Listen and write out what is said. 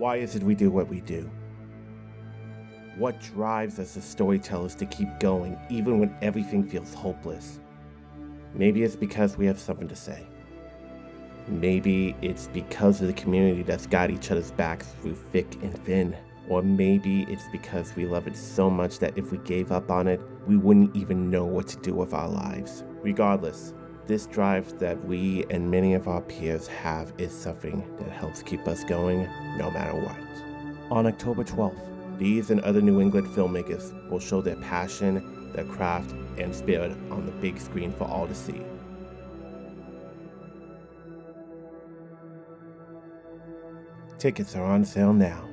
Why is it we do what we do? What drives us as storytellers to keep going even when everything feels hopeless? Maybe it's because we have something to say. Maybe it's because of the community that's got each other's backs through thick and thin. Or maybe it's because we love it so much that if we gave up on it, we wouldn't even know what to do with our lives. Regardless, this drive that we and many of our peers have is something that helps keep us going no matter what. On October 12th, these and other New England filmmakers will show their passion, their craft, and spirit on the big screen for all to see. Tickets are on sale now.